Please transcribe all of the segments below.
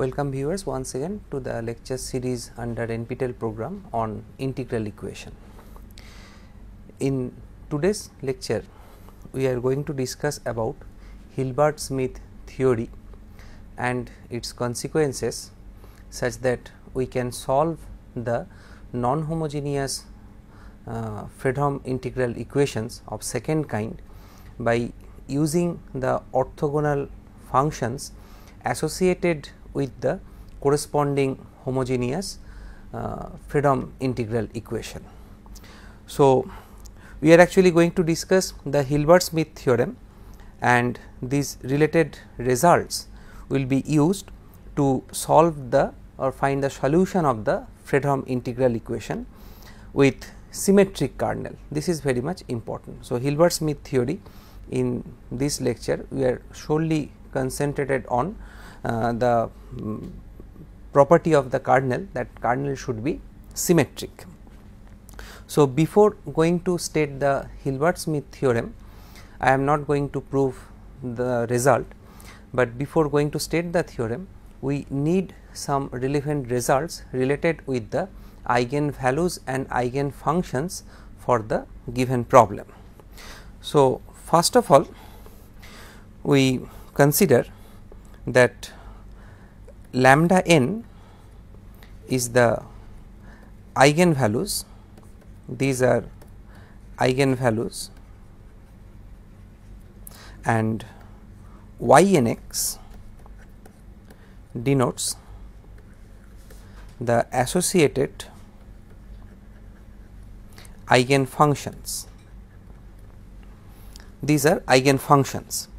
Welcome viewers once again to the lecture series under NPTEL program on integral equation. In today's lecture, we are going to discuss about Hilbert-Schmidt theory and its consequences such that we can solve the non-homogeneous uh, Fredholm integral equations of second kind by using the orthogonal functions associated with the corresponding homogeneous uh, Fredholm integral equation. So, we are actually going to discuss the Hilbert-Schmidt theorem and these related results will be used to solve the or find the solution of the Fredholm integral equation with symmetric kernel. This is very much important. So, Hilbert-Schmidt theory in this lecture we are solely concentrated on the um, property of the kernel that kernel should be symmetric. So, before going to state the Hilbert-Schmidt theorem, I am not going to prove the result, but before going to state the theorem, we need some relevant results related with the eigen values and eigen functions for the given problem. So, first of all we consider that lambda n is the eigenvalues, these are eigen values and y n x denotes the associated eigenfunctions. These are eigen functions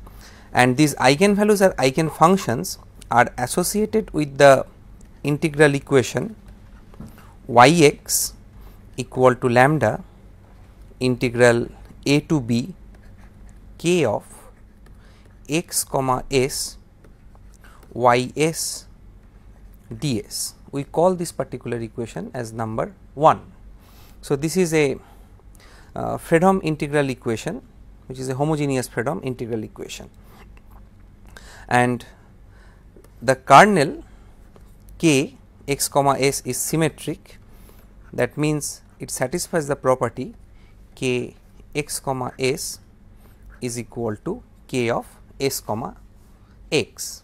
and these eigen values or eigen functions are associated with the integral equation y x equal to lambda integral a to b k of x comma s y s ds. We call this particular equation as number 1. So, this is a uh, Fredholm integral equation which is a homogeneous Fredholm integral equation and the kernel k x comma s is symmetric that means it satisfies the property k x comma s is equal to k of s comma x.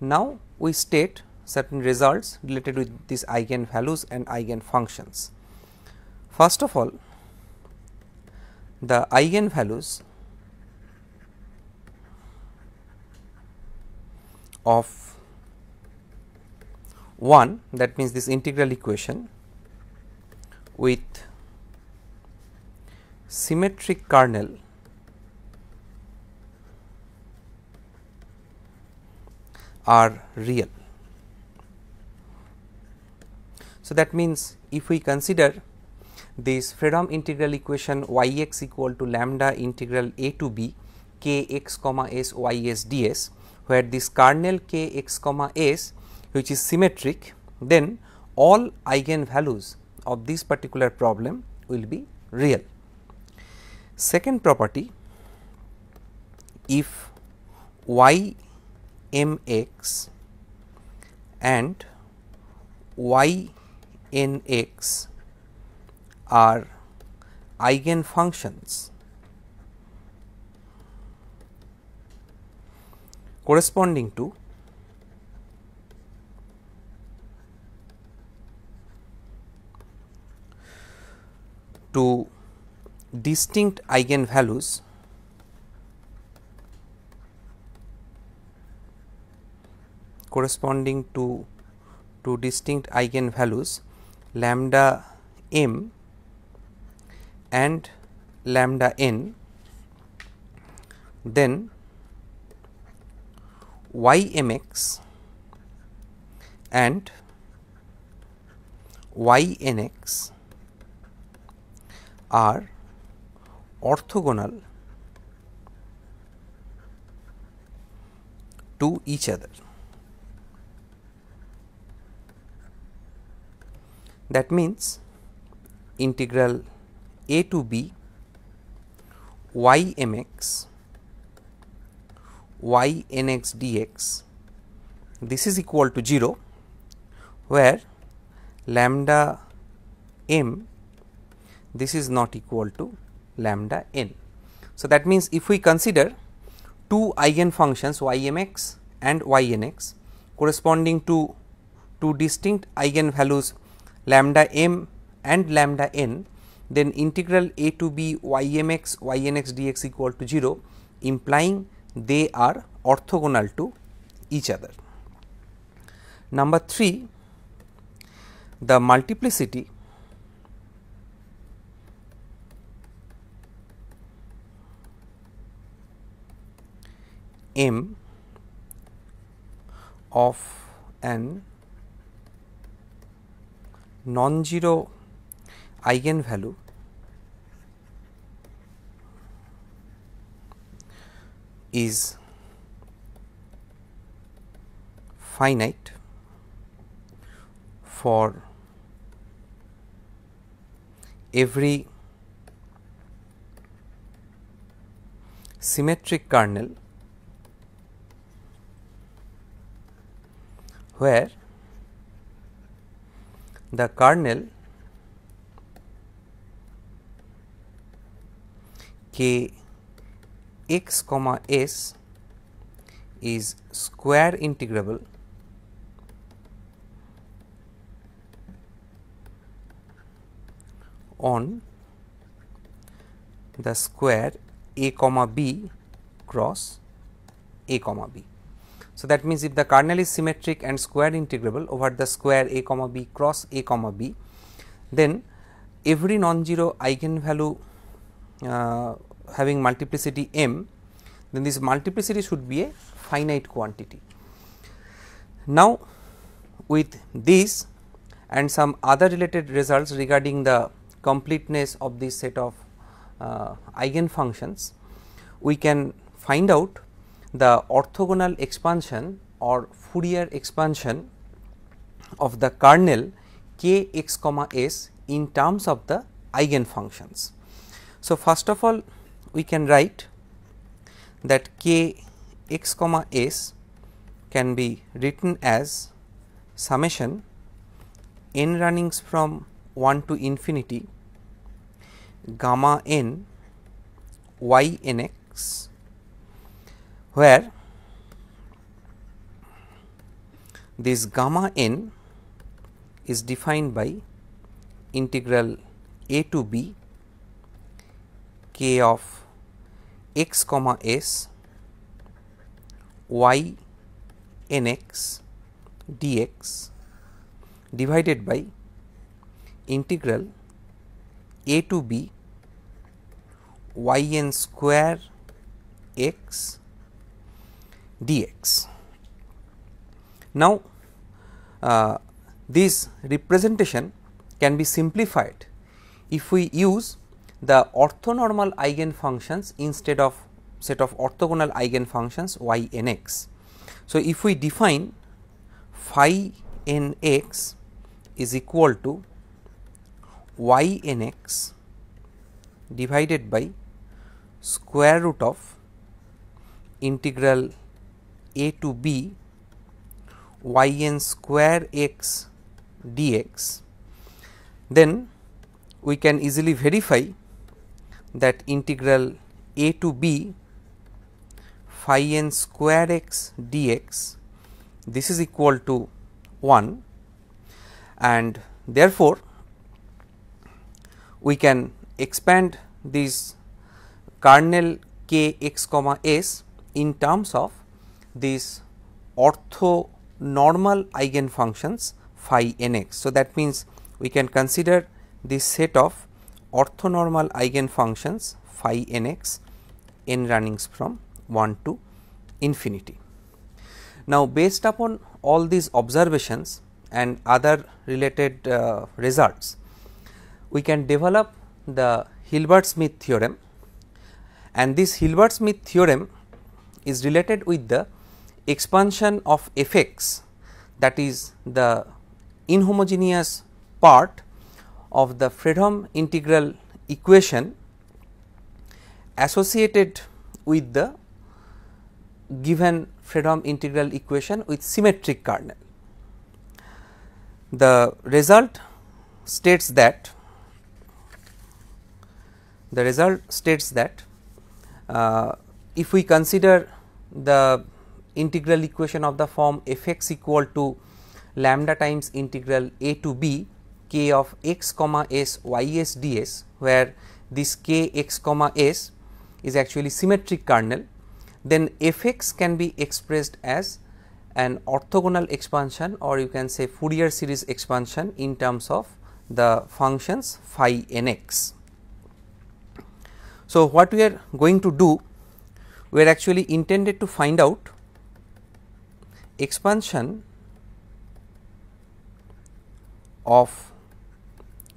Now, we state certain results related with these eigenvalues and eigenfunctions. First of all, the eigen of 1 that means this integral equation with symmetric kernel are real. So, that means if we consider this Fredholm integral equation y x equal to lambda integral a to b k x comma s y s ds where this kernel k x comma s which is symmetric then all eigenvalues of this particular problem will be real. Second property if y m x and y n x are eigen corresponding to to distinct eigenvalues corresponding to to distinct eigenvalues lambda m and lambda n then y m x and y n x are orthogonal to each other. That means, integral a to b y m x y n x dx this is equal to 0 where lambda m this is not equal to lambda n. So, that means if we consider two eigen functions y m x and y n x corresponding to two distinct eigen values lambda m and lambda n then integral a to b y m x y n x dx equal to 0 implying they are orthogonal to each other. Number 3 the multiplicity m of an non-zero eigenvalue is finite for every symmetric kernel where the kernel k x comma s is square integrable on the square a comma b cross a comma b. So, that means if the kernel is symmetric and square integrable over the square a comma b cross a comma b, then every non-zero eigenvalue uh, having multiplicity m, then this multiplicity should be a finite quantity. Now, with this and some other related results regarding the completeness of this set of uh, eigen functions, we can find out the orthogonal expansion or Fourier expansion of the kernel k x comma s in terms of the eigen functions. So, first of all we can write that k x comma s can be written as summation n runnings from 1 to infinity gamma n y n x where this gamma n is defined by integral a to b k of x comma s y n x dx divided by integral a to b y n square x dx. Now, uh, this representation can be simplified if we use the orthonormal eigen functions instead of set of orthogonal eigen functions y n x. So, if we define phi n x is equal to y n x divided by square root of integral a to b y n square x dx, then we can easily verify that integral a to b phi n square x dx this is equal to 1 and therefore, we can expand this kernel k x comma s in terms of these orthonormal eigen functions phi n x. So, that means we can consider this set of orthonormal eigen functions phi n x n runnings from 1 to infinity. Now, based upon all these observations and other related uh, results, we can develop the Hilbert-Schmidt theorem and this Hilbert-Schmidt theorem is related with the expansion of f x that is the inhomogeneous part of the Fredholm integral equation associated with the given Fredholm integral equation with symmetric kernel. The result states that the result states that uh, if we consider the integral equation of the form f x equal to lambda times integral a to b k of x comma s y s d s where this k x comma s is actually symmetric kernel then f x can be expressed as an orthogonal expansion or you can say Fourier series expansion in terms of the functions phi n x. So, what we are going to do we are actually intended to find out expansion of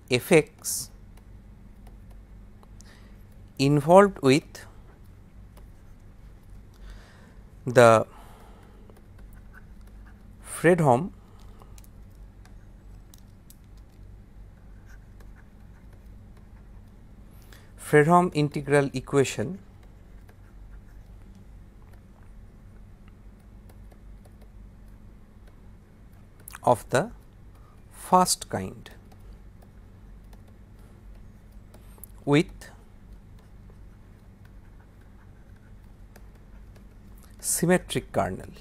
f x involved with the Fredholm Fredholm integral equation of the first kind with symmetric kernel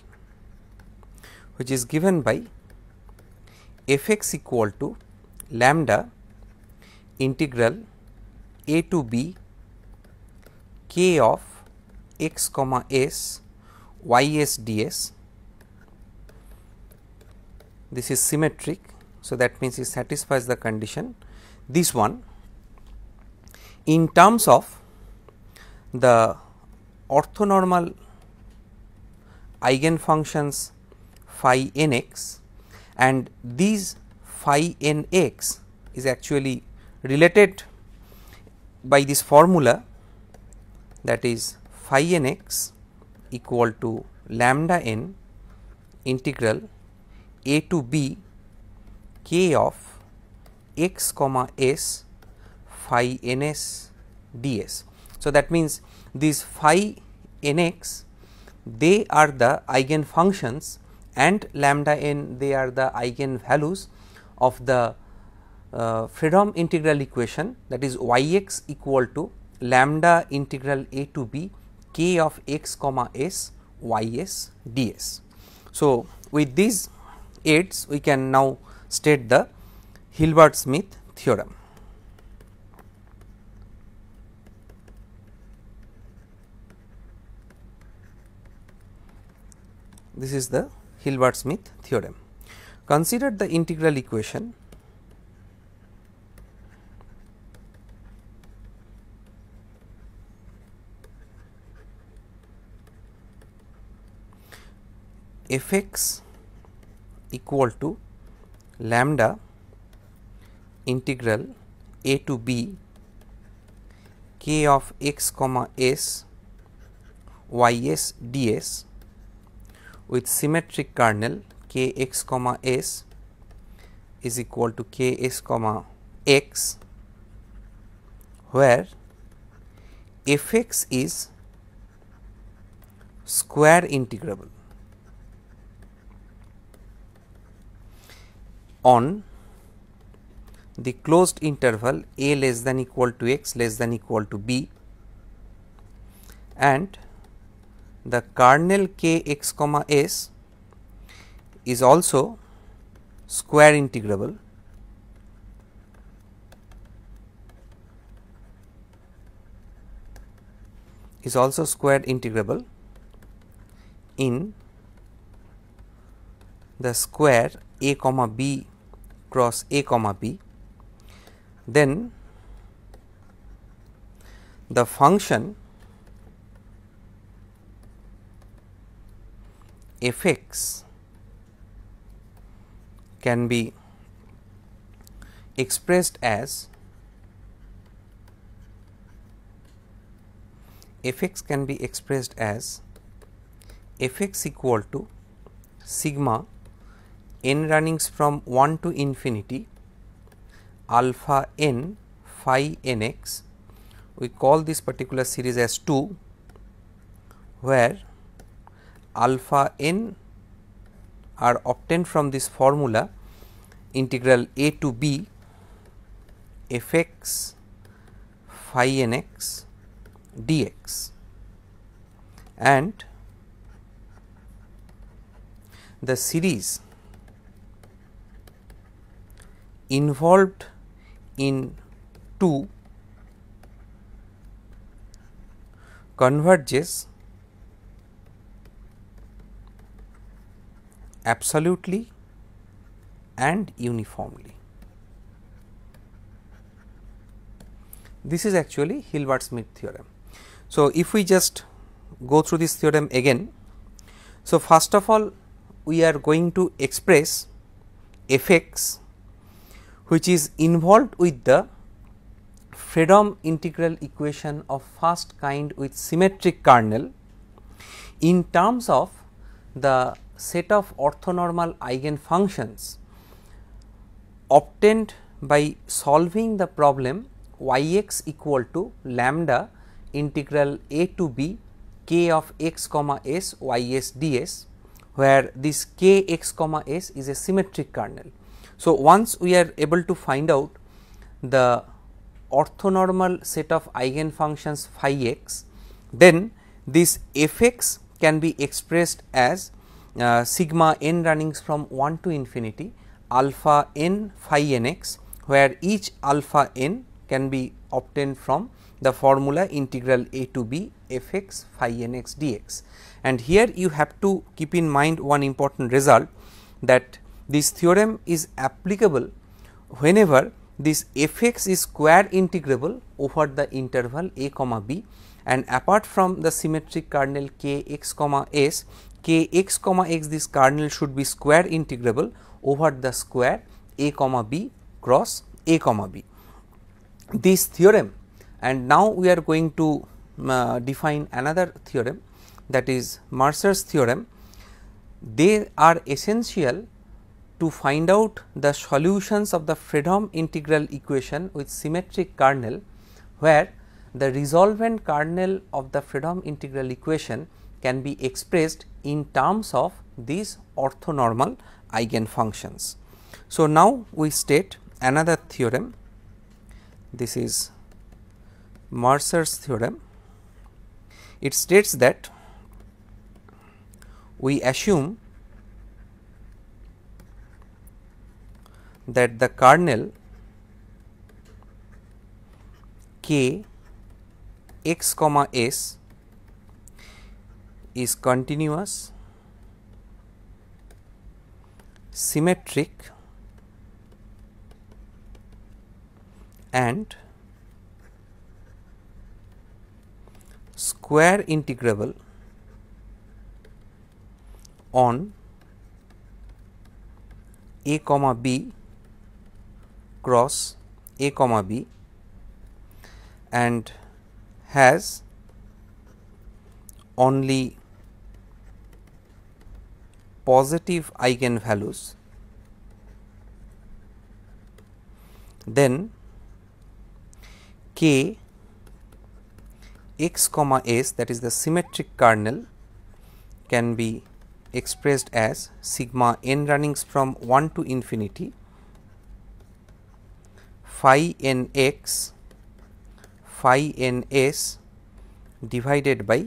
which is given by f x equal to lambda integral a to b k of x comma s y s d s this is symmetric. So, that means it satisfies the condition this one in terms of the orthonormal eigenfunctions phi n x and these phi n x is actually related by this formula that is phi n x equal to lambda n integral a to b k of x comma s phi n s d s. So, that means these phi n x they are the eigen functions and lambda n they are the eigen values of the uh, Fredholm integral equation that is y x equal to lambda integral a to b k of x comma s y s d s. So, with these aids we can now state the Hilbert Schmidt theorem. This is the Hilbert Schmidt theorem. Consider the integral equation f x equal to lambda integral a to b k of x comma s y s d s with symmetric kernel k x comma s is equal to k s comma x where f x is square integrable. On the closed interval a less than equal to x less than equal to b and the kernel k x comma s is also square integrable. Is also square integrable in the square a comma b cross a comma b, then the function f x can be expressed as f x can be expressed as f x equal to sigma n runnings from 1 to infinity alpha n phi n x we call this particular series as 2 where alpha n are obtained from this formula integral a to b f x phi n x dx. And the series involved in 2 converges absolutely and uniformly. This is actually Hilbert-Schmidt theorem. So, if we just go through this theorem again. So, first of all we are going to express f x which is involved with the Fredholm integral equation of first kind with symmetric kernel in terms of the set of orthonormal eigenfunctions obtained by solving the problem y x equal to lambda integral a to b k of x comma s y s d s where this k x comma s is a symmetric kernel. So, once we are able to find out the orthonormal set of eigenfunctions phi x, then this f x can be expressed as uh, sigma n runnings from 1 to infinity alpha n phi n x, where each alpha n can be obtained from the formula integral a to b f x phi n x dx. And here you have to keep in mind one important result that this theorem is applicable whenever this f x is square integrable over the interval a comma b and apart from the symmetric kernel k x comma s k x comma x this kernel should be square integrable over the square a comma b cross a comma b. This theorem and now we are going to uh, define another theorem that is Mercer's theorem. They are essential to find out the solutions of the Fredholm integral equation with symmetric kernel, where the resolvent kernel of the Fredholm integral equation can be expressed in terms of these orthonormal eigenfunctions. So, now we state another theorem, this is Mercer's theorem. It states that we assume that the kernel k x comma s is continuous symmetric and square integrable on a comma b cross a comma b and has only positive eigenvalues. Then k x comma s that is the symmetric kernel can be expressed as sigma n runnings from 1 to infinity phi n x phi n s divided by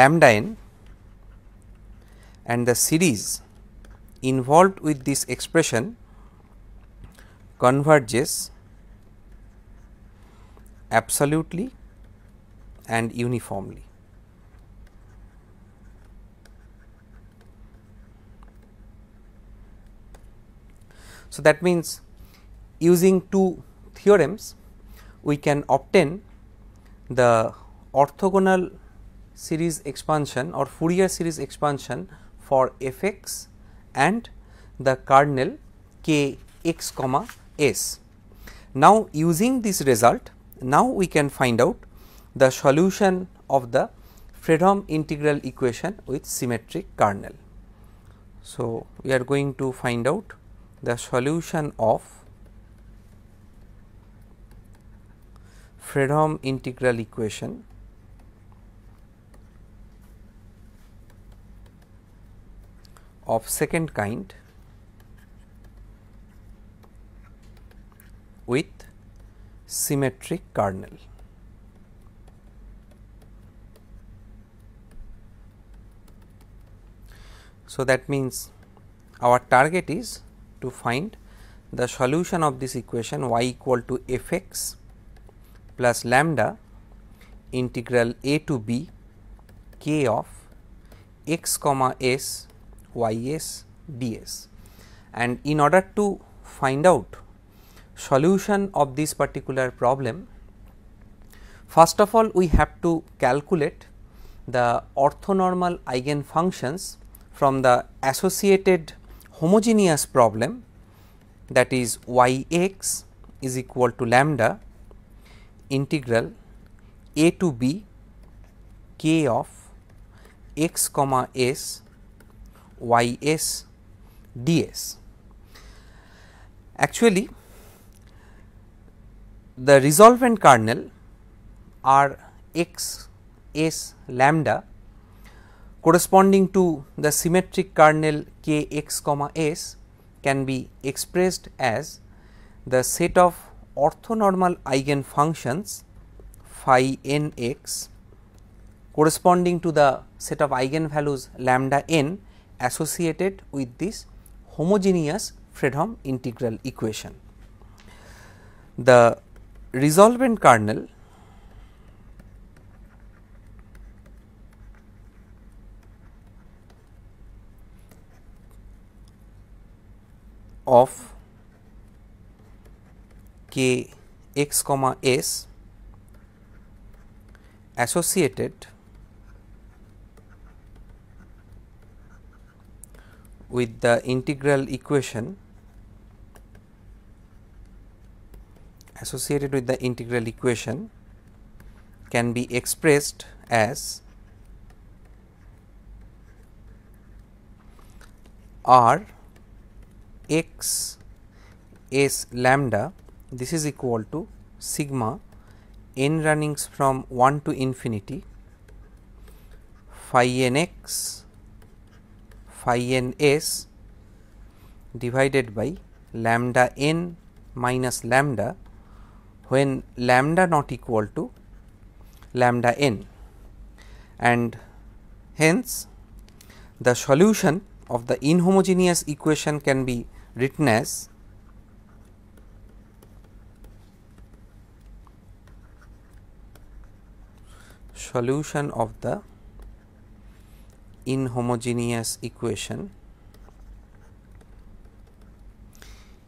lambda n and the series involved with this expression converges absolutely and uniformly. So, that means using two theorems we can obtain the orthogonal series expansion or Fourier series expansion for f x and the kernel k x comma s. Now, using this result now we can find out the solution of the Fredholm integral equation with symmetric kernel. So, we are going to find out the solution of Fredholm integral equation of second kind with symmetric kernel. So, that means our target is to find the solution of this equation y equal to f x plus lambda integral a to b k of x comma s y s ds and in order to find out solution of this particular problem first of all we have to calculate the orthonormal eigenfunctions from the associated homogeneous problem that is y x is equal to lambda integral a to b k of x comma s y s ds. Actually, the resolvent kernel are x s lambda corresponding to the symmetric kernel k x comma s can be expressed as the set of orthonormal eigenfunctions phi n x corresponding to the set of eigenvalues lambda n associated with this homogeneous Fredholm integral equation. The resolvent kernel of k x comma s associated with the integral equation associated with the integral equation can be expressed as r x s lambda this is equal to sigma n runnings from 1 to infinity phi n x phi n s divided by lambda n minus lambda when lambda not equal to lambda n. And hence the solution of the inhomogeneous equation can be written as solution of the inhomogeneous equation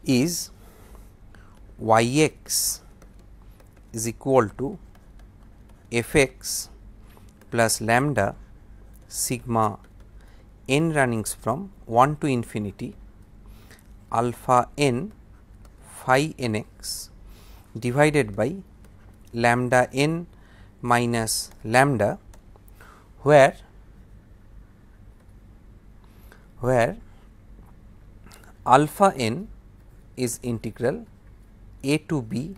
is y x is equal to f x plus lambda sigma n runnings from 1 to infinity alpha n phi n x divided by lambda n minus lambda where where alpha n is integral a to b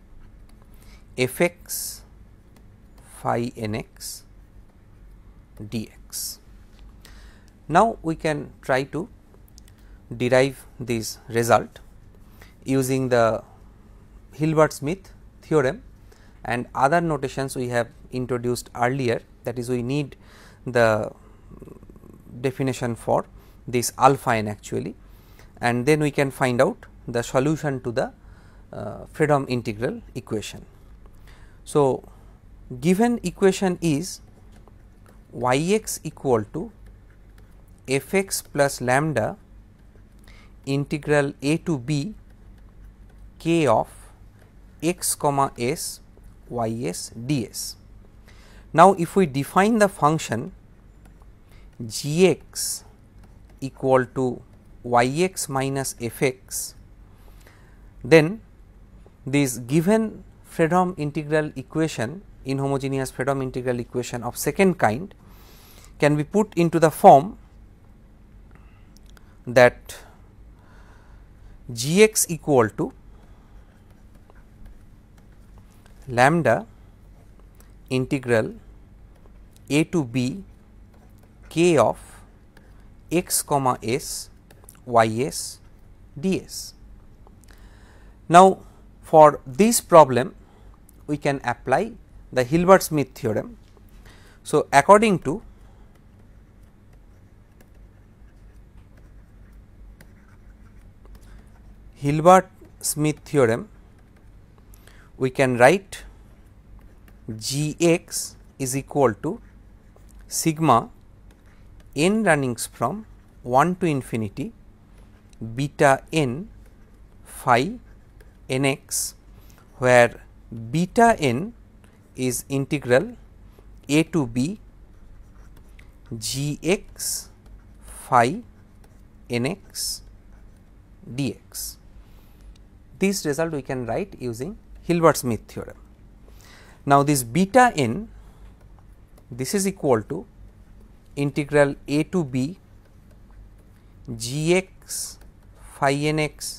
f x phi n x dx. Now, we can try to derive this result using the Hilbert Schmidt theorem and other notations we have introduced earlier that is we need the definition for this alpha n actually and then we can find out the solution to the uh, integral equation. So, given equation is y x equal to f x plus lambda integral a to b k of x comma s y s ds. Now, if we define the function g x equal to y x minus f x, then this given Fredholm integral equation inhomogeneous Fredholm integral equation of second kind can be put into the form that g x equal to lambda integral a to b k of x comma s y s d s. Now, for this problem we can apply the Hilbert Schmidt theorem. So, according to Hilbert Schmidt theorem we can write g x is equal to sigma n runnings from 1 to infinity beta n phi n x where beta n is integral a to b g x phi n x dx. This result we can write using Hilbert Schmidt theorem. Now, this beta n this is equal to integral a to b g x phi n x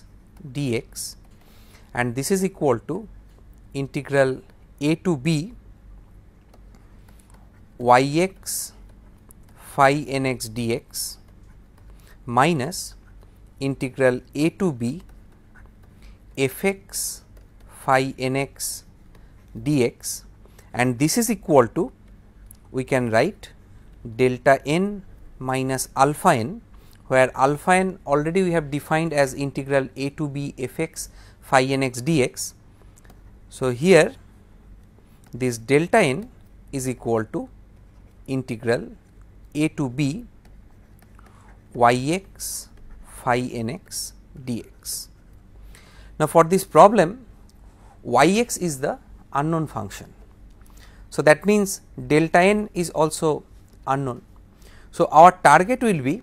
dx and this is equal to integral a to b y x phi n x dx minus integral a to b f x phi n x dx and this is equal to we can write delta n minus alpha n where alpha n already we have defined as integral a to b f x phi n x dx. So, here this delta n is equal to integral a to b y x phi n x dx. Now, for this problem y x is the unknown function. So, that means delta n is also unknown. So, our target will be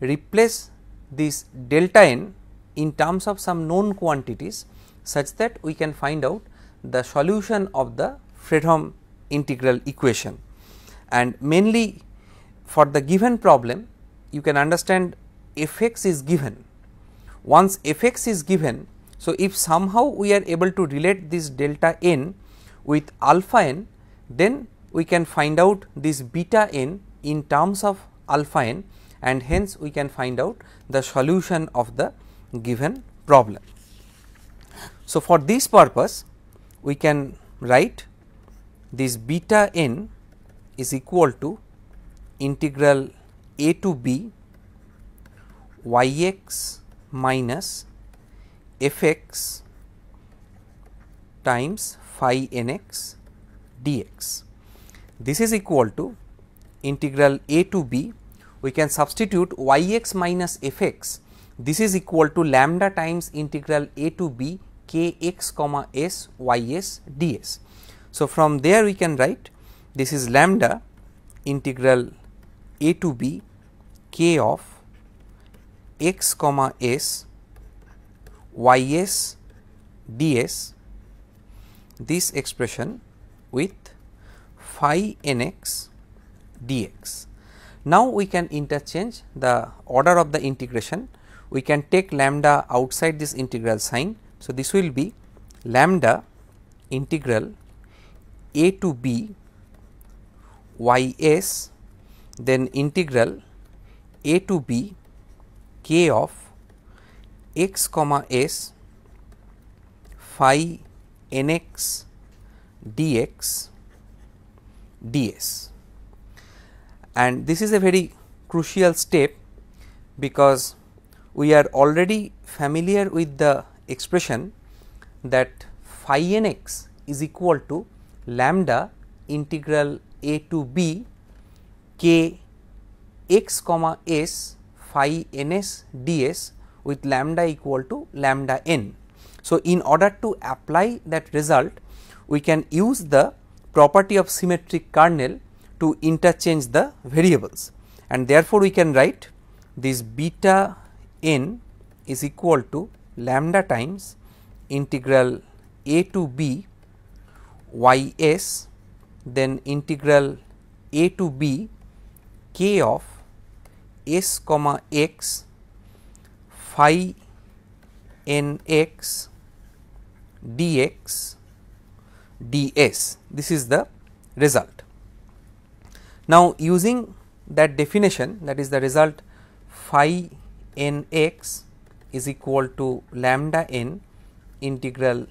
replace this delta n in terms of some known quantities such that we can find out the solution of the Fredholm integral equation and mainly for the given problem you can understand f x is given. Once f x is given, so if somehow we are able to relate this delta n with alpha n then we can find out this beta n in terms of alpha n and hence we can find out the solution of the given problem. So, for this purpose we can write this beta n is equal to integral a to b y x minus f x times phi n x dx. This is equal to integral a to b we can substitute y x minus f x this is equal to lambda times integral a to b k x comma s y s ds. So, from there we can write this is lambda integral a to b k of x comma s y s ds this expression with phi n x dx. Now, we can interchange the order of the integration we can take lambda outside this integral sign. So, this will be lambda integral a to b y s then integral a to b k of x comma s phi n x dx ds and this is a very crucial step because we are already familiar with the expression that phi n x is equal to lambda integral a to b k x comma s phi n s ds with lambda equal to lambda n. So, in order to apply that result we can use the property of symmetric kernel to interchange the variables. And therefore, we can write this beta n is equal to lambda times integral a to b y s then integral a to b k of s comma x phi n x dx ds this is the result. Now, using that definition that is the result phi n x is equal to lambda n integral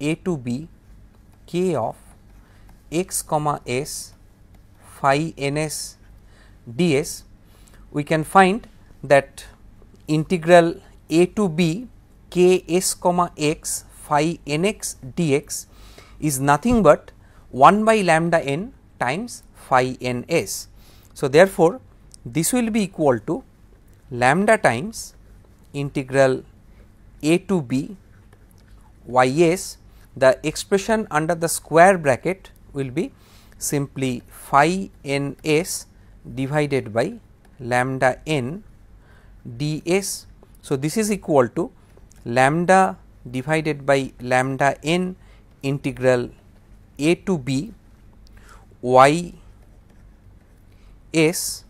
a to b k of x comma s phi n s ds, we can find that integral a to b k s comma x phi n x dx is nothing but 1 by lambda n times phi n s. So, therefore, this will be equal to lambda times integral a to b y s the expression under the square bracket will be simply phi n s divided by lambda n d s. So, this is equal to lambda divided by lambda n integral a to b y s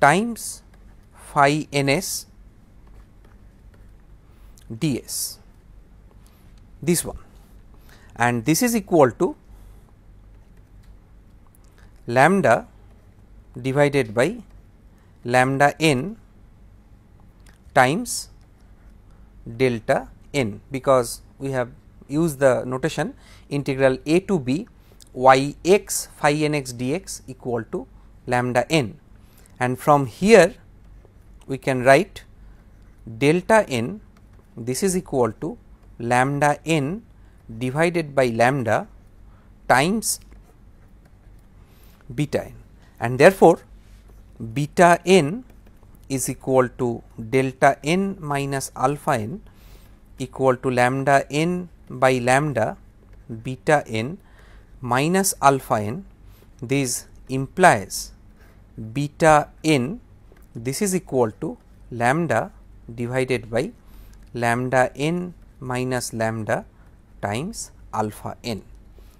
times phi n s d s this one. And this is equal to lambda divided by lambda n times delta n because we have used the notation integral a to b y x phi n x dx equal to lambda n. And from here we can write delta n this is equal to lambda n divided by lambda times beta n. And therefore, beta n is equal to delta n minus alpha n equal to lambda n by lambda beta n minus alpha n this implies beta n this is equal to lambda divided by lambda n minus lambda times alpha n.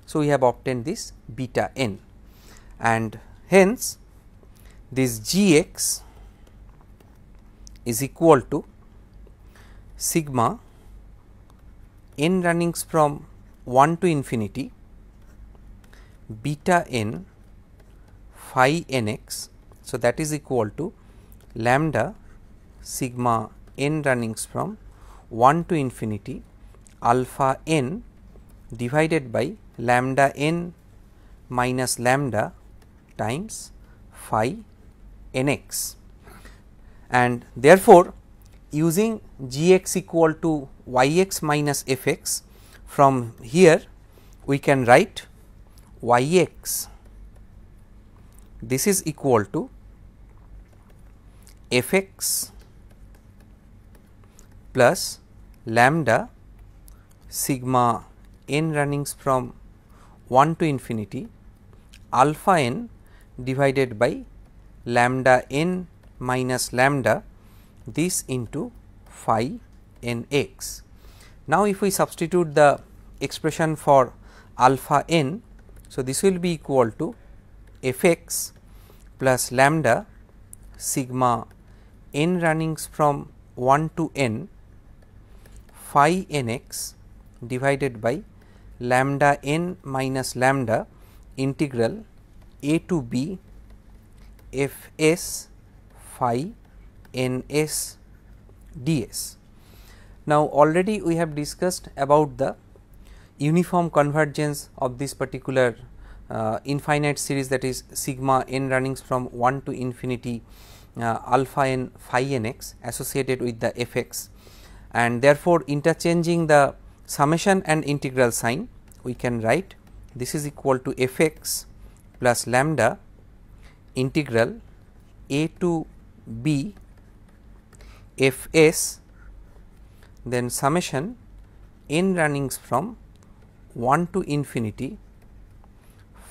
So, we have obtained this beta n and hence this g x is equal to sigma n runnings from 1 to infinity beta n phi n x. So, that is equal to lambda sigma n runnings from 1 to infinity alpha n divided by lambda n minus lambda times phi n x and therefore, using g x equal to y x minus f x from here we can write y x this is equal to f x plus lambda sigma n runnings from 1 to infinity alpha n divided by lambda n minus lambda this into phi n x. Now, if we substitute the expression for alpha n, so this will be equal to f x plus lambda sigma n runnings from 1 to n phi n x divided by lambda n minus lambda integral a to b f s phi n s d s. Now, already we have discussed about the uniform convergence of this particular uh, infinite series that is sigma n runnings from 1 to infinity uh, alpha n phi n x associated with the f x and therefore, interchanging the summation and integral sign we can write this is equal to f x plus lambda integral a to b f s then summation n runnings from 1 to infinity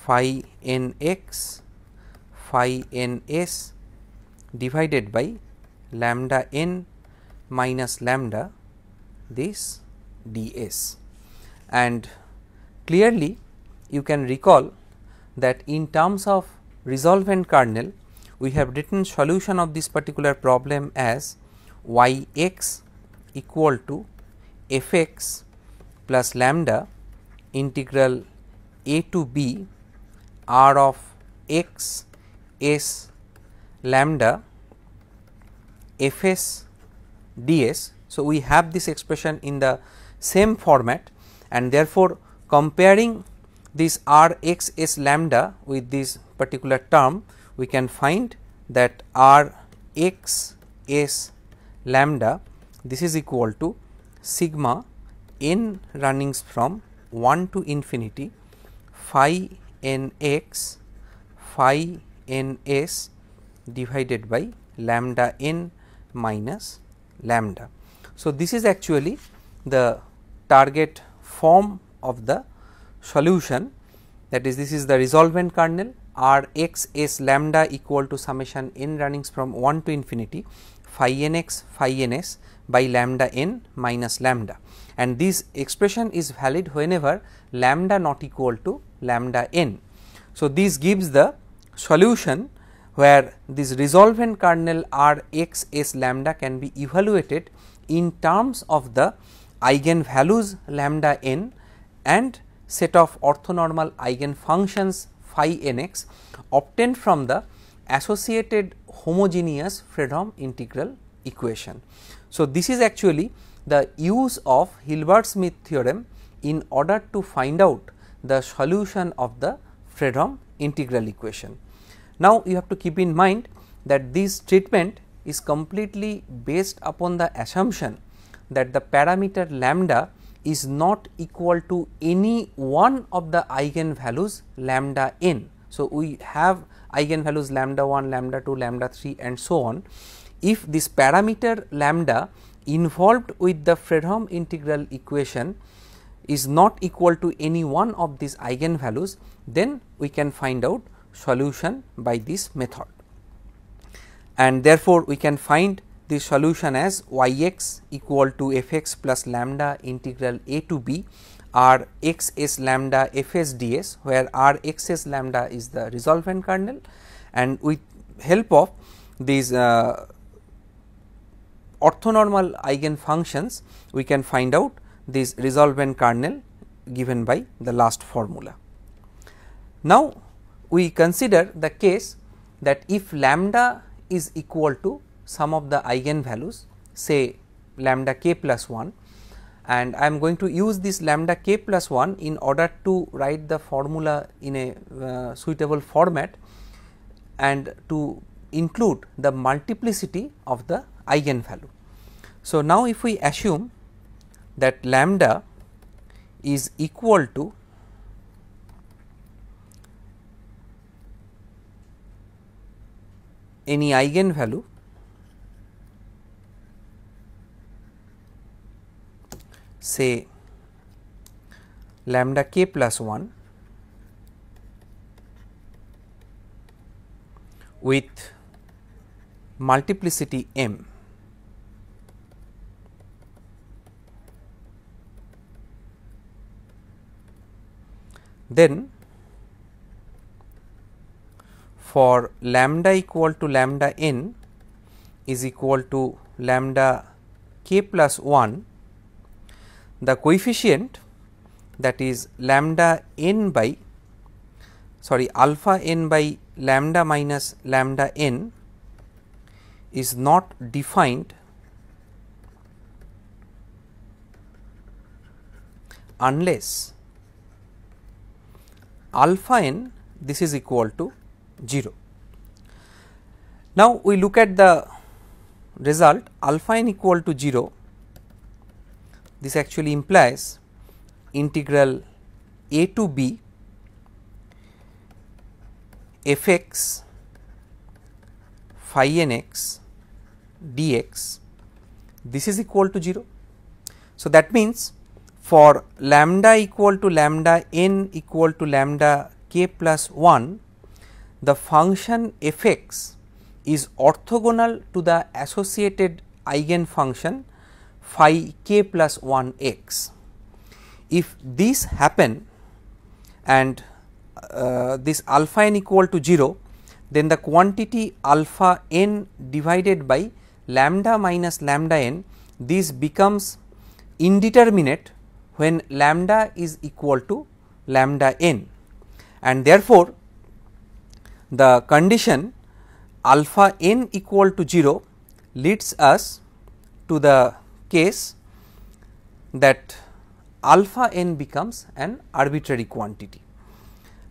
phi n x phi n s divided by lambda n minus lambda this d s. And clearly you can recall that in terms of resolvent kernel we have written solution of this particular problem as y x equal to f x plus lambda integral a to b r of x s lambda f s d s. So, we have this expression in the same format and therefore, comparing this r x s lambda with this particular term we can find that r x s lambda this is equal to sigma n runnings from 1 to infinity phi n x phi n s divided by lambda n minus lambda. So, this is actually the target form of the solution that is this is the resolvent kernel r x s lambda equal to summation n runnings from 1 to infinity phi n x phi n s by lambda n minus lambda and this expression is valid whenever lambda not equal to lambda n. So, this gives the solution where this resolvent kernel R x s lambda can be evaluated in terms of the eigenvalues lambda n and set of orthonormal eigenfunctions phi n x obtained from the associated homogeneous Fredholm integral equation. So, this is actually the use of Hilbert Schmidt theorem in order to find out the solution of the Fredholm integral equation. Now, you have to keep in mind that this treatment is completely based upon the assumption that the parameter lambda is not equal to any one of the eigenvalues lambda n. So, we have eigenvalues lambda 1, lambda 2, lambda 3 and so on. If this parameter lambda involved with the Fredholm integral equation is not equal to any one of these eigenvalues, then we can find out solution by this method. And therefore, we can find the solution as y x equal to f x plus lambda integral a to b r x s lambda f s d s, where r x s lambda is the resolvent kernel and with help of these uh, orthonormal eigenfunctions we can find out this resolvent kernel given by the last formula. Now, we consider the case that if lambda is equal to some of the eigenvalues say lambda k plus 1 and I am going to use this lambda k plus 1 in order to write the formula in a uh, suitable format and to include the multiplicity of the eigenvalue. So, now if we assume that lambda is equal to any eigenvalue say lambda k plus 1 with multiplicity m then for lambda equal to lambda n is equal to lambda k plus 1, the coefficient that is lambda n by sorry alpha n by lambda minus lambda n is not defined unless alpha n this is equal to 0. Now, we look at the result alpha n equal to 0 this actually implies integral a to b f x phi n x dx this is equal to 0. So, that means for lambda equal to lambda n equal to lambda k plus 1, the function f x is orthogonal to the associated eigen function phi k plus 1 x. If this happen and uh, this alpha n equal to 0, then the quantity alpha n divided by lambda minus lambda n this becomes indeterminate when lambda is equal to lambda n and therefore, the condition alpha n equal to 0 leads us to the case that alpha n becomes an arbitrary quantity.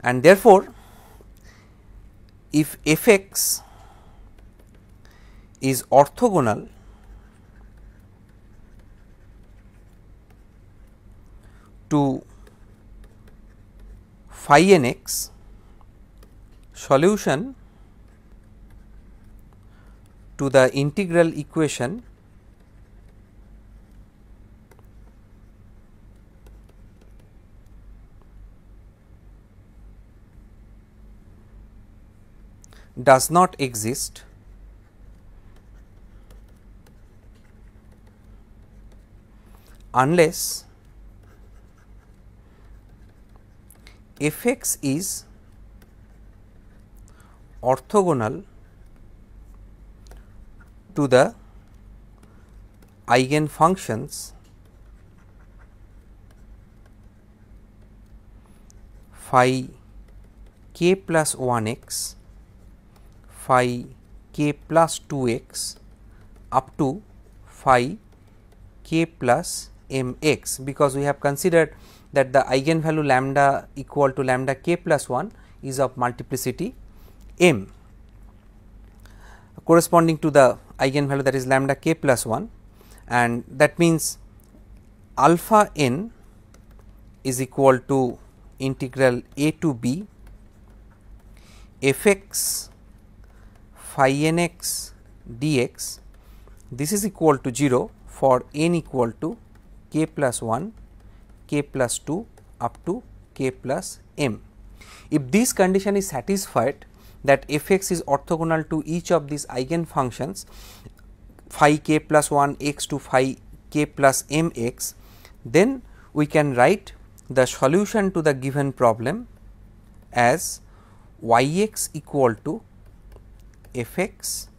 And therefore, if f x is orthogonal to phi n x solution to the integral equation does not exist unless f x is orthogonal to the eigen functions phi k plus 1 x, phi k plus 2 x up to phi k plus m x because we have considered that the eigenvalue lambda equal to lambda k plus 1 is of multiplicity m. Corresponding to the eigenvalue that is lambda k plus 1 and that means alpha n is equal to integral a to b f x phi n x dx this is equal to 0 for n equal to k plus 1 k plus 2 up to k plus m. If this condition is satisfied that f x is orthogonal to each of these eigen functions phi k plus 1 x to phi k plus m x, then we can write the solution to the given problem as y x equal to f x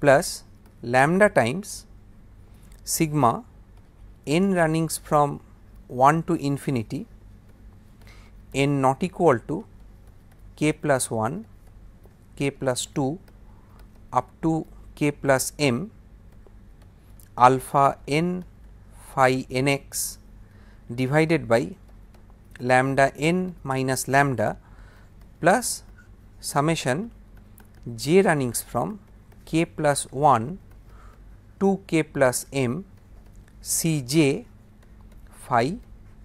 plus lambda times sigma n runnings from 1 to infinity n not equal to k plus 1 k plus 2 up to k plus m alpha n phi n x divided by lambda n minus lambda plus summation j runnings from k plus 1 to k plus m c j phi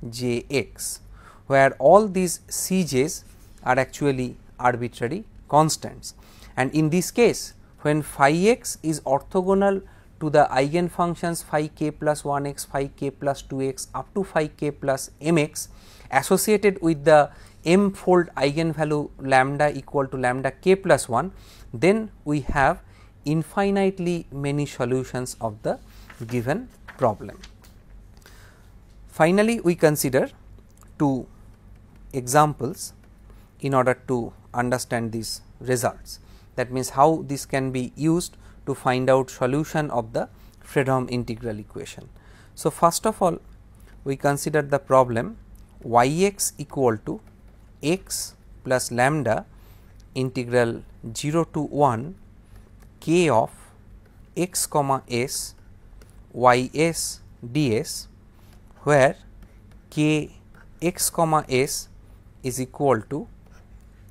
j x, where all these c j's are actually arbitrary constants. And in this case, when phi x is orthogonal to the eigen functions phi k plus 1 x, phi k plus 2 x up to phi k plus m x associated with the m fold eigenvalue lambda equal to lambda k plus 1, then we have infinitely many solutions of the given problem. Finally, we consider two examples in order to understand these results. That means, how this can be used to find out solution of the Fredholm integral equation. So, first of all we consider the problem y x equal to x plus lambda integral 0 to 1 k of x comma s y s ds where k x comma s is equal to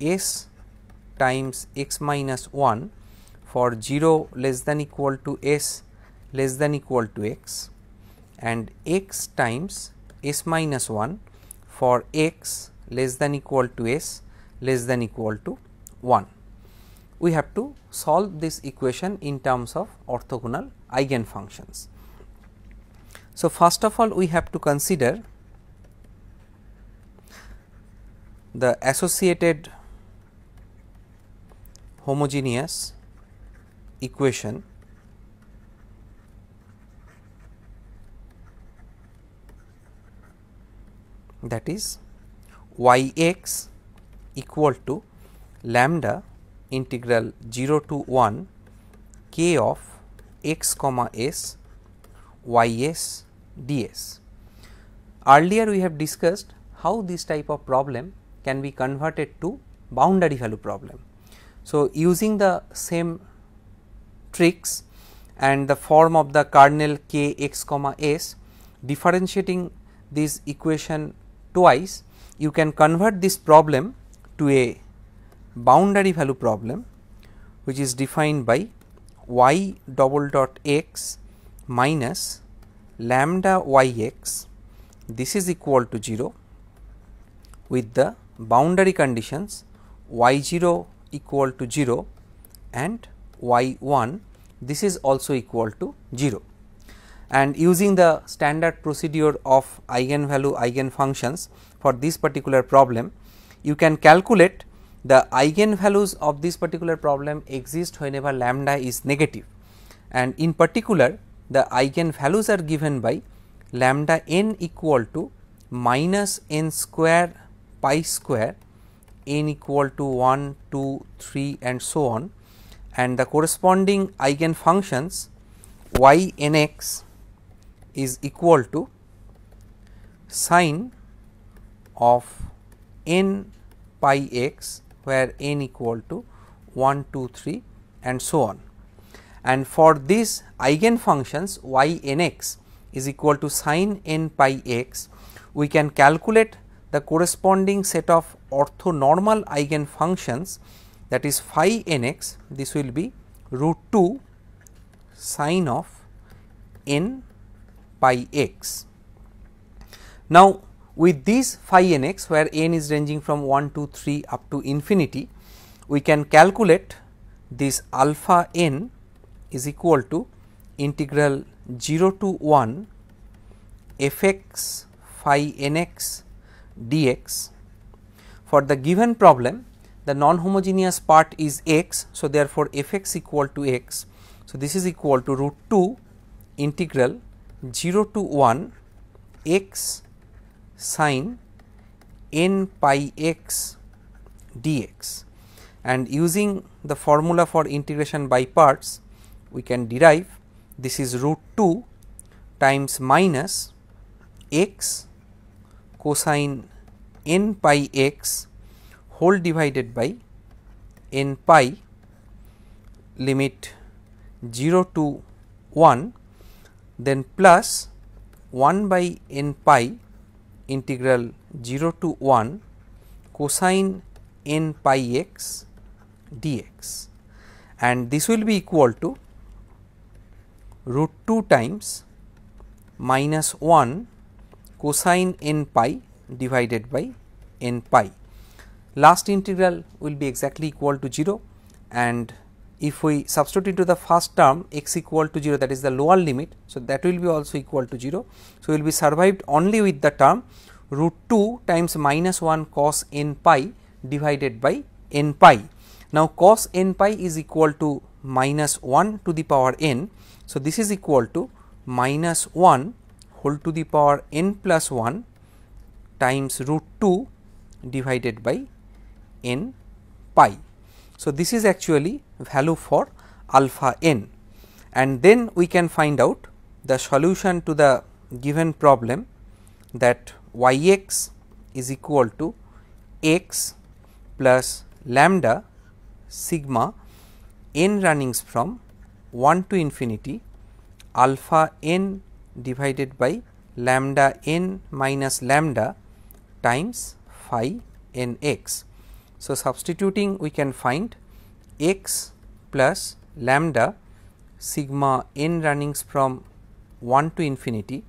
s times x minus 1 for 0 less than equal to s less than equal to x and x times s minus 1 for x less than equal to s less than equal to 1. We have to solve this equation in terms of orthogonal eigen functions. So, first of all we have to consider the associated homogeneous equation that is y x equal to lambda integral 0 to 1 k of x comma s y s ds. Earlier we have discussed how this type of problem can be converted to boundary value problem. So, using the same tricks and the form of the kernel k x comma s differentiating this equation twice you can convert this problem to a boundary value problem which is defined by y double dot x minus lambda y x. This is equal to 0 with the boundary conditions y 0 equal to 0 and y 1 this is also equal to 0 and using the standard procedure of eigenvalue eigenfunctions for this particular problem you can calculate the eigenvalues of this particular problem exist whenever lambda is negative. And in particular the eigenvalues are given by lambda n equal to minus n square pi square n equal to 1, 2, 3 and so on. And the corresponding eigenfunctions y n x is equal to sine of n pi x where n equal to 1, 2, 3 and so on. And for these eigenfunctions y n x is equal to sine n pi x, we can calculate the corresponding set of orthonormal eigenfunctions that is phi n x this will be root 2 sine of n pi x. Now, with this phi n x where n is ranging from 1 to 3 up to infinity, we can calculate this alpha n is equal to integral 0 to 1 f x phi n x dx. For the given problem the non-homogeneous part is x. So, therefore, f x equal to x. So, this is equal to root 2 integral 0 to 1 x sine n pi x dx. And using the formula for integration by parts we can derive this is root 2 times minus x cosine n pi x whole divided by n pi limit 0 to 1 then plus 1 by n pi integral 0 to 1 cosine n pi x dx and this will be equal to root 2 times minus 1 cosine n pi divided by n pi. Last integral will be exactly equal to 0 and if we substitute into the first term x equal to 0 that is the lower limit. So, that will be also equal to 0. So, we will be survived only with the term root 2 times minus 1 cos n pi divided by n pi. Now, cos n pi is equal to minus 1 to the power n. So, this is equal to minus 1 whole to the power n plus 1 times root 2 divided by n pi. So, this is actually value for alpha n and then we can find out the solution to the given problem that y x is equal to x plus lambda sigma n runnings from 1 to infinity alpha n divided by lambda n minus lambda times phi n x. So, substituting we can find x plus lambda sigma n runnings from 1 to infinity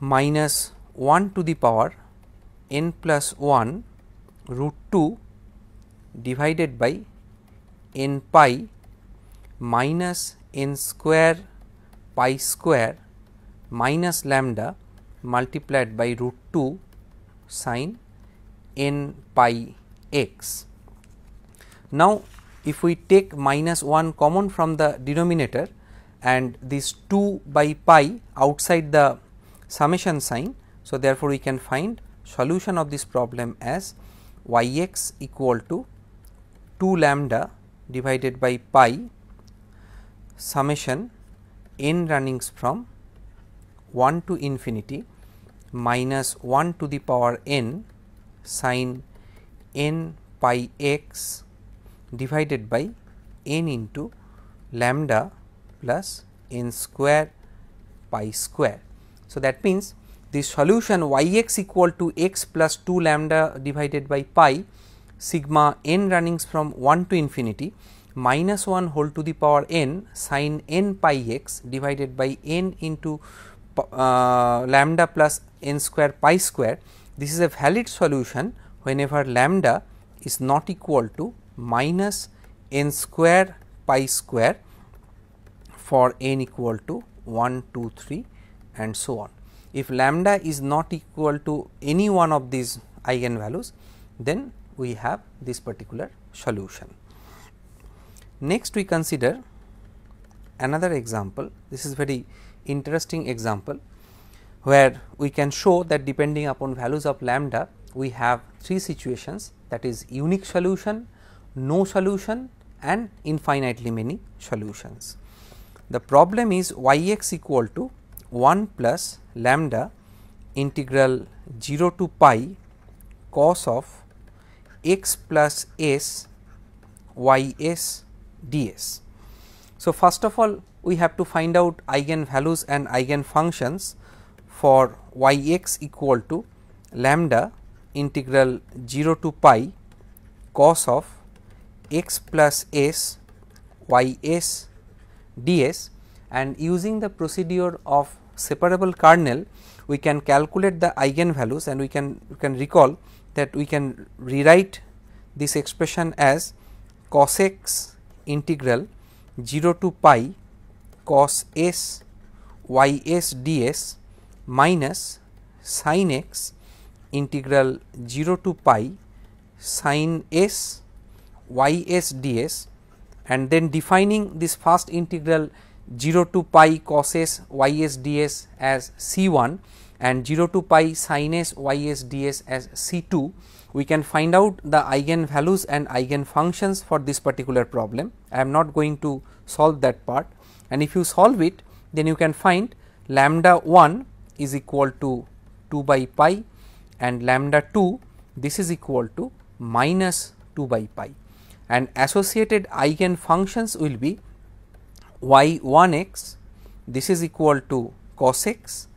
minus 1 to the power n plus 1 root 2 divided by n pi minus n square pi square minus lambda multiplied by root 2 sine n pi x. Now, if we take minus 1 common from the denominator and this 2 by pi outside the summation sign. So, therefore, we can find solution of this problem as y x equal to 2 lambda divided by pi summation n runnings from 1 to infinity minus 1 to the power n sine n pi x divided by n into lambda plus n square pi square. So, that means the solution y x equal to x plus 2 lambda divided by pi sigma n runnings from 1 to infinity minus 1 whole to the power n sin n pi x divided by n into uh, lambda plus n square pi square. This is a valid solution whenever lambda is not equal to minus n square pi square for n equal to 1, 2, 3 and so on. If lambda is not equal to any one of these eigenvalues, then we have this particular solution. Next we consider another example, this is very interesting example where we can show that depending upon values of lambda we have three situations that is unique solution, no solution and infinitely many solutions. The problem is y x equal to 1 plus lambda integral 0 to pi cos of x plus s y s ds. So, first of all we have to find out eigen values and eigen functions for y x equal to lambda integral 0 to pi cos of x plus s y s ds and using the procedure of separable kernel we can calculate the eigenvalues and we can we can recall that we can rewrite this expression as cos x integral 0 to pi cos s y s ds minus sin x integral 0 to pi sin s y s ds and then defining this first integral 0 to pi cos s y s ds as c 1 and 0 to pi sin s y s ds as c 2 we can find out the eigen values and eigen functions for this particular problem. I am not going to solve that part and if you solve it then you can find lambda 1 is equal to 2 by pi and lambda 2 this is equal to minus 2 by pi and associated eigen functions will be y 1 x this is equal to cos x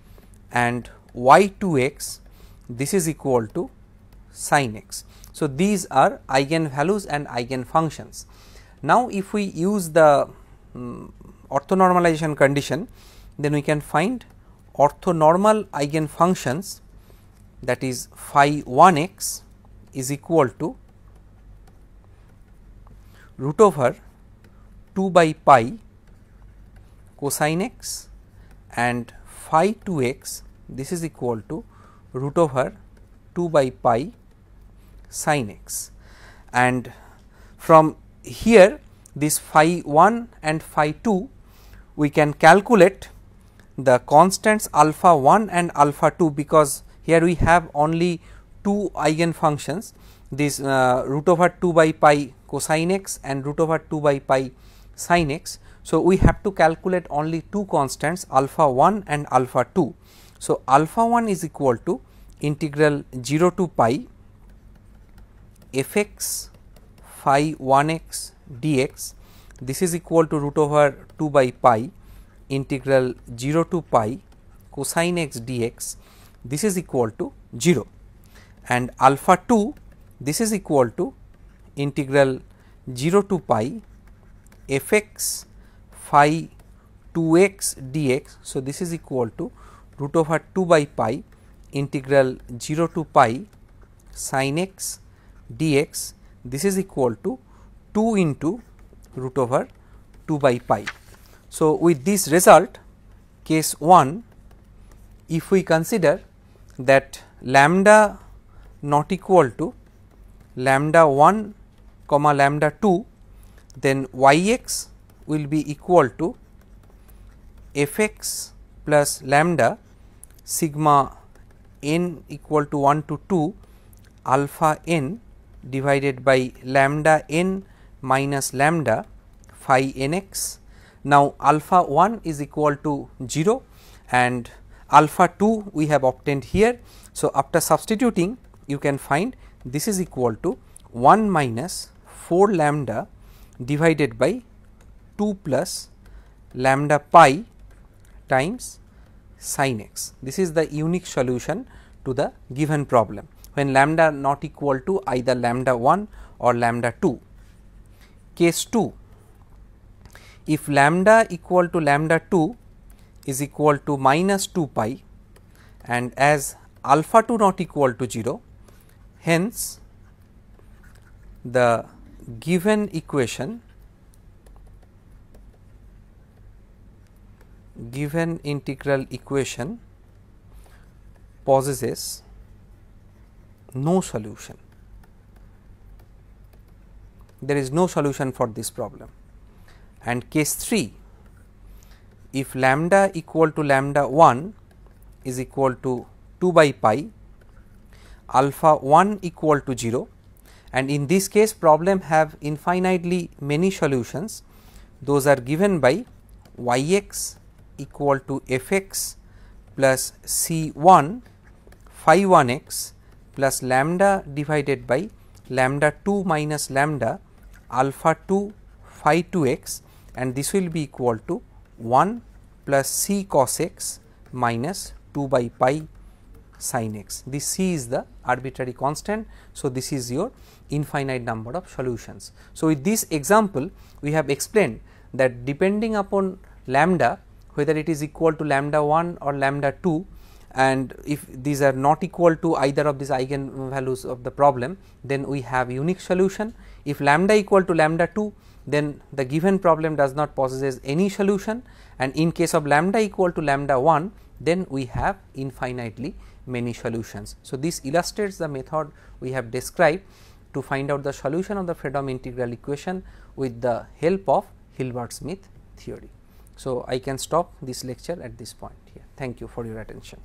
and y 2 x this is equal to sin x. So, these are eigen values and eigen functions. Now, if we use the um, orthonormalization condition then we can find orthonormal eigen functions that is phi 1 x is equal to root over 2 by pi cosine x and phi 2 x this is equal to root over 2 by pi sin x. And from here this phi 1 and phi 2 we can calculate the constants alpha 1 and alpha 2 because here we have only two eigen functions this uh, root over 2 by pi cosine x and root over 2 by pi sin x. So, we have to calculate only two constants alpha 1 and alpha 2. So, alpha 1 is equal to integral 0 to pi f x phi 1 x dx this is equal to root over 2 by pi integral 0 to pi cosine x dx this is equal to 0 and alpha 2 this is equal to integral 0 to pi f x phi 2 x dx. So, this is equal to root over 2 by pi integral 0 to pi sin x dx this is equal to 2 into root over 2 by pi. So, with this result case 1 if we consider that lambda not equal to lambda 1 comma lambda 2 then y x will be equal to f x plus lambda sigma n equal to 1 to 2 alpha n divided by lambda n minus lambda phi n x. Now, alpha 1 is equal to 0 and alpha 2 we have obtained here. So, after substituting you can find this is equal to 1 minus 4 lambda divided by 2 plus lambda pi times sin x. This is the unique solution to the given problem when lambda not equal to either lambda 1 or lambda 2. Case 2 if lambda equal to lambda 2 is equal to minus 2 pi and as alpha 2 not equal to 0 hence the given equation given integral equation possesses no solution. There is no solution for this problem. And case 3, if lambda equal to lambda 1 is equal to 2 by pi, alpha 1 equal to 0 and in this case problem have infinitely many solutions, those are given by y x equal to f x plus c 1 phi 1 x plus lambda divided by lambda 2 minus lambda alpha 2 phi 2 x. And this will be equal to 1 plus c cos x minus 2 by pi sin x. This c is the arbitrary constant. So, this is your infinite number of solutions. So, with this example we have explained that depending upon lambda whether it is equal to lambda 1 or lambda 2 and if these are not equal to either of these eigen values of the problem then we have unique solution. If lambda equal to lambda 2 then the given problem does not possess any solution and in case of lambda equal to lambda 1 then we have infinitely many solutions. So, this illustrates the method we have described to find out the solution of the Fredholm integral equation with the help of Hilbert Schmidt theory. So, I can stop this lecture at this point here. Thank you for your attention.